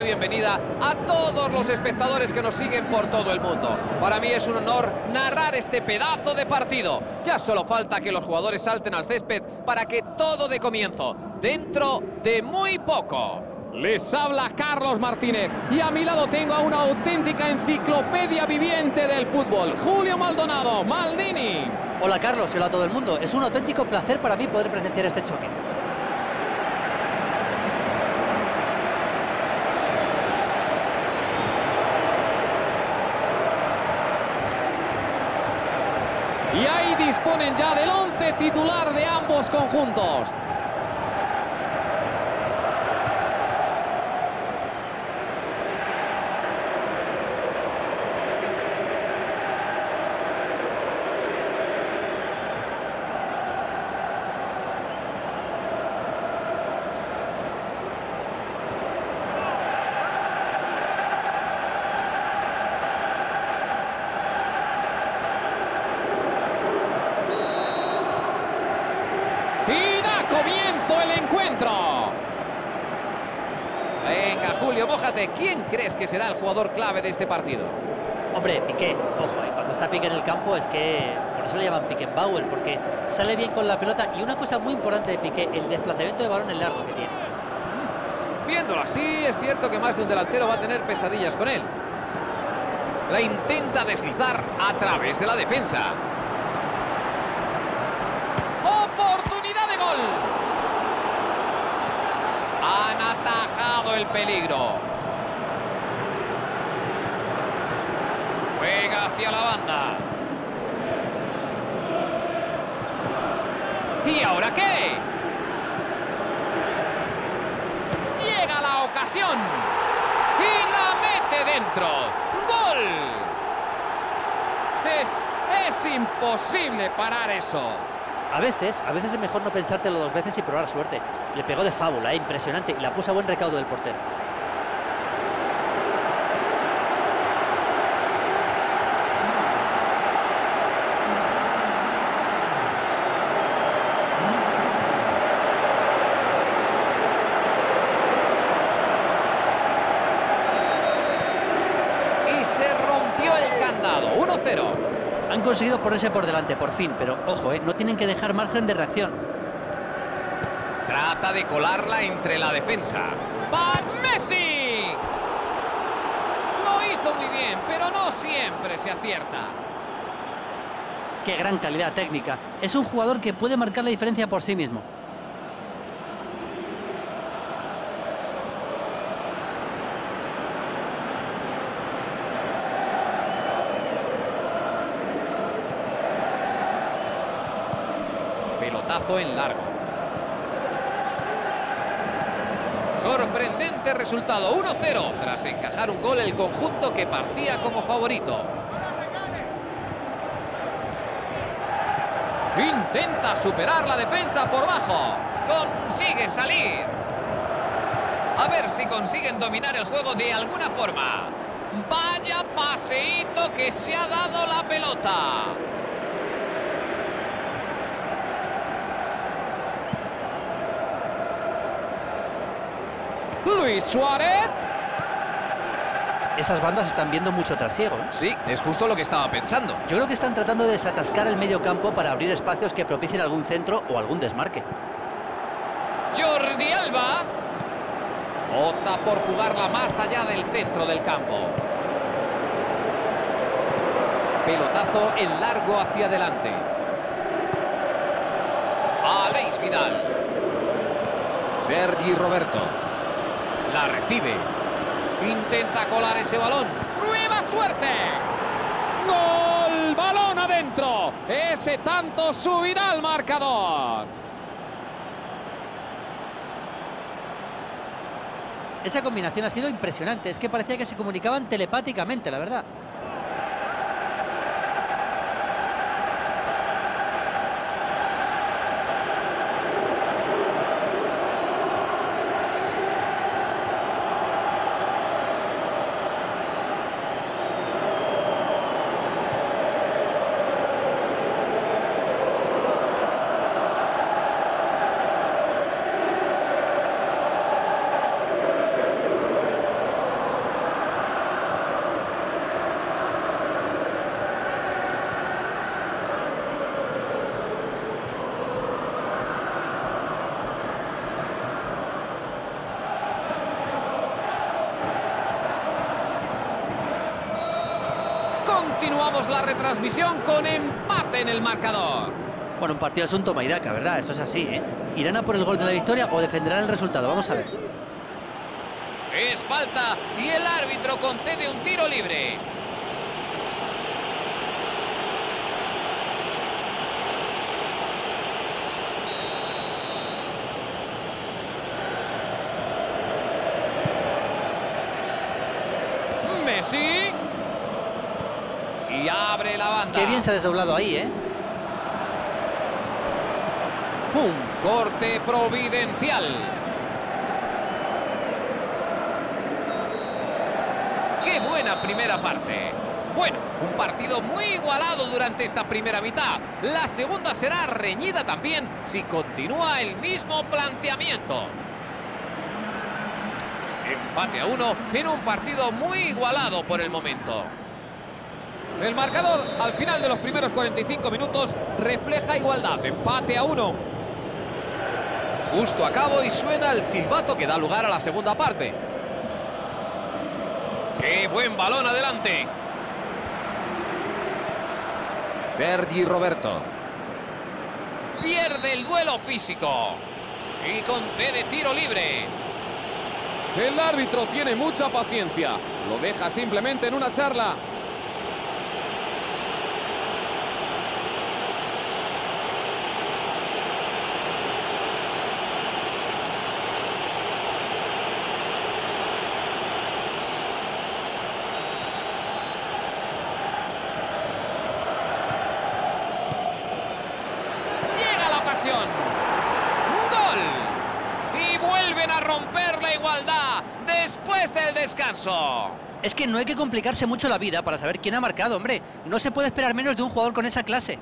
Bienvenida a todos los espectadores que nos siguen por todo el mundo. Para mí es un honor narrar este pedazo de partido. Ya solo falta que los jugadores salten al césped para que todo de comienzo, dentro de muy poco. Les habla Carlos Martínez y a mi lado tengo a una auténtica enciclopedia viviente del fútbol, Julio Maldonado, Maldini. Hola Carlos hola a todo el mundo. Es un auténtico placer para mí poder presenciar este choque. Y ahí disponen ya del once titular de ambos conjuntos. Y da comienzo el encuentro. Venga, Julio, mójate. ¿Quién crees que será el jugador clave de este partido? Hombre, Piqué, ojo, eh, cuando está Piqué en el campo es que por eso le llaman Bauer, porque sale bien con la pelota y una cosa muy importante de Piqué, el desplazamiento de balón en largo que tiene. Viéndolo así, es cierto que más de un delantero va a tener pesadillas con él. La intenta deslizar a través de la defensa. ¡Oportunidad de gol! Han atajado el peligro. Juega hacia la banda. ¿Y ahora qué? Llega la ocasión. Y la mete dentro. ¡Gol! Es, es imposible parar eso. A veces, a veces es mejor no pensártelo dos veces y probar suerte. Le pegó de fábula, eh, impresionante, y la puso a buen recaudo del portero. Y se rompió el candado. 1-0. Han conseguido ponerse por delante, por fin, pero ojo, eh, no tienen que dejar margen de reacción. Trata de colarla entre la defensa. ¡Van Messi! Lo hizo muy bien, pero no siempre se acierta. Qué gran calidad técnica. Es un jugador que puede marcar la diferencia por sí mismo. Pelotazo en largo. Sorprendente resultado, 1-0, tras encajar un gol el conjunto que partía como favorito. Intenta superar la defensa por bajo. Consigue salir. A ver si consiguen dominar el juego de alguna forma. Vaya paseíto que se ha dado la pelota. Luis Suárez. Esas bandas están viendo mucho trasiego. ¿eh? Sí, es justo lo que estaba pensando. Yo creo que están tratando de desatascar el medio campo para abrir espacios que propicien algún centro o algún desmarque. Jordi Alba opta por jugarla más allá del centro del campo. Pelotazo en largo hacia adelante. Aleix Vidal. Sergi Roberto. La recibe. Intenta colar ese balón. ¡Nueva suerte! ¡Gol! ¡Balón adentro! Ese tanto subirá al marcador. Esa combinación ha sido impresionante. Es que parecía que se comunicaban telepáticamente, la verdad. Continuamos la retransmisión con empate en el marcador. Bueno, un partido es un toma y daca, ¿verdad? Esto es así, ¿eh? ¿Irán a por el gol de la victoria o defenderán el resultado? Vamos a ver. Es falta y el árbitro concede un tiro libre. Messi. Y Qué bien se ha desdoblado ahí, ¿eh? Un corte providencial. ¡Qué buena primera parte! Bueno, un partido muy igualado durante esta primera mitad. La segunda será reñida también si continúa el mismo planteamiento. Empate a uno en un partido muy igualado por el momento. El marcador al final de los primeros 45 minutos refleja igualdad. Empate a uno. Justo a cabo y suena el silbato que da lugar a la segunda parte. ¡Qué buen balón adelante! Sergi Roberto. Pierde el duelo físico. Y concede tiro libre. El árbitro tiene mucha paciencia. Lo deja simplemente en una charla. Llega la ocasión. Gol. Y vuelven a romper la igualdad después del descanso. Es que no hay que complicarse mucho la vida para saber quién ha marcado, hombre. No se puede esperar menos de un jugador con esa clase.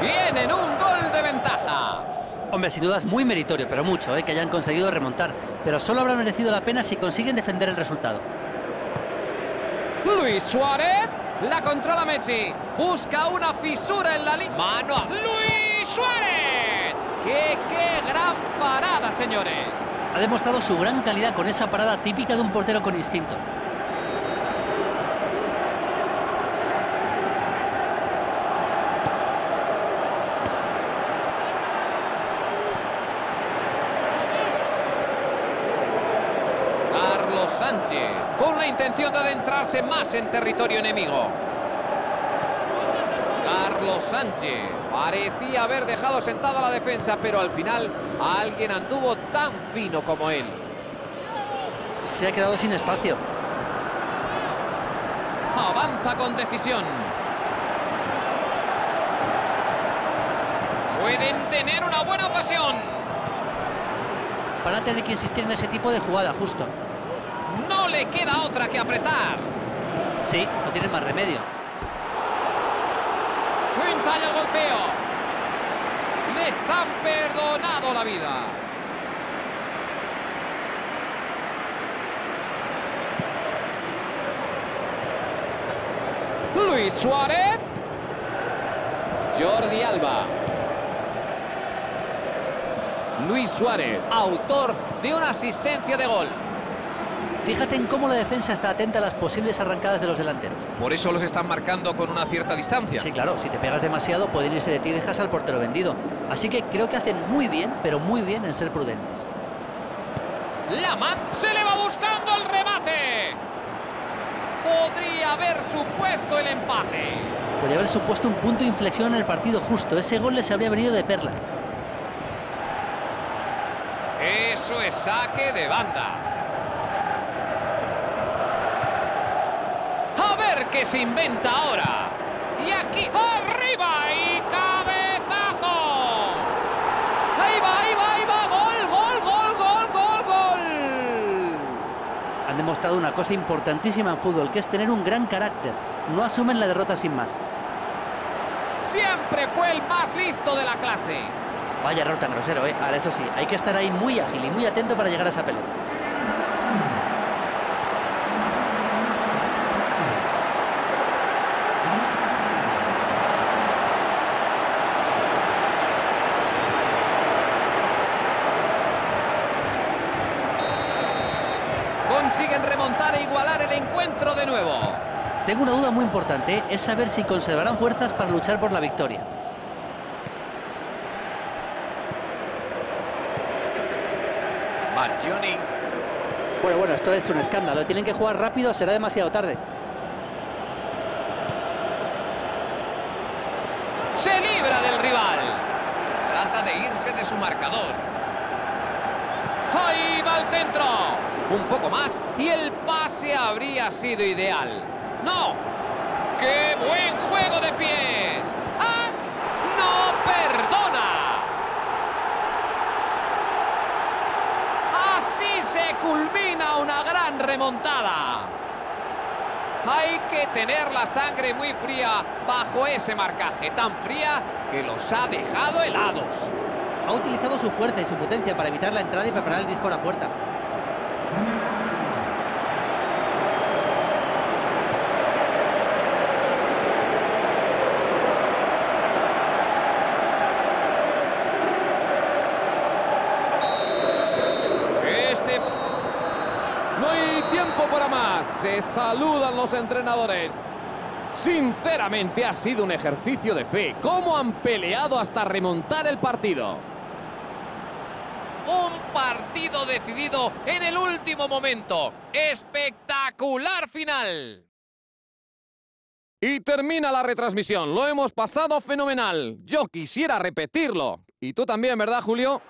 Tienen un gol de ventaja. Hombre, sin duda es muy meritorio, pero mucho, ¿eh? que hayan conseguido remontar. Pero solo habrá merecido la pena si consiguen defender el resultado. Luis Suárez. La controla Messi. Busca una fisura en la línea. Mano a Luis Suárez. ¡Qué, qué gran parada, señores! Ha demostrado su gran calidad con esa parada típica de un portero con instinto. Carlos Sánchez. Con la intención de adentrarse más en territorio enemigo. Carlos Sánchez. Parecía haber dejado sentada la defensa, pero al final alguien anduvo tan fino como él. Se ha quedado sin espacio. Avanza con decisión. Pueden tener una buena ocasión. Van a tener que insistir en ese tipo de jugada, justo. No le queda otra que apretar. Sí, no tiene más remedio. Ensaya el golpeo. Les han perdonado la vida. Luis Suárez. Jordi Alba. Luis Suárez, autor de una asistencia de gol. Fíjate en cómo la defensa está atenta a las posibles arrancadas de los delanteros. Por eso los están marcando con una cierta distancia. Sí, claro, si te pegas demasiado pueden irse de ti y dejas al portero vendido. Así que creo que hacen muy bien, pero muy bien en ser prudentes. La man se le va buscando el remate. Podría haber supuesto el empate. Podría haber supuesto un punto de inflexión en el partido justo. Ese gol les habría venido de perlas. Eso es saque de banda. Qué se inventa ahora. Y aquí, arriba y cabezazo. Ahí va, ahí va, ahí va. Gol, gol, gol, gol, gol, gol. Han demostrado una cosa importantísima en fútbol, que es tener un gran carácter. No asumen la derrota sin más. Siempre fue el más listo de la clase. Vaya error tan grosero, ¿eh? Ahora, eso sí, hay que estar ahí muy ágil y muy atento para llegar a esa pelota. Consiguen remontar e igualar el encuentro de nuevo. Tengo una duda muy importante, es saber si conservarán fuerzas para luchar por la victoria. Badioni. Bueno, bueno, esto es un escándalo. Tienen que jugar rápido, será demasiado tarde. Se libra del rival. Trata de irse de su marcador. Ahí va el centro. Un poco más y el pase habría sido ideal. ¡No! ¡Qué buen juego de pies! ¡Ah! ¡No perdona! Así se culmina una gran remontada. Hay que tener la sangre muy fría bajo ese marcaje, tan fría que los ha dejado helados. Ha utilizado su fuerza y su potencia para evitar la entrada y preparar el disparo a puerta. Este No hay tiempo para más. Se saludan los entrenadores. Sinceramente ha sido un ejercicio de fe. ¿Cómo han peleado hasta remontar el partido? un partido decidido en el último momento. Espectacular final. Y termina la retransmisión. Lo hemos pasado fenomenal. Yo quisiera repetirlo. Y tú también, ¿verdad, Julio?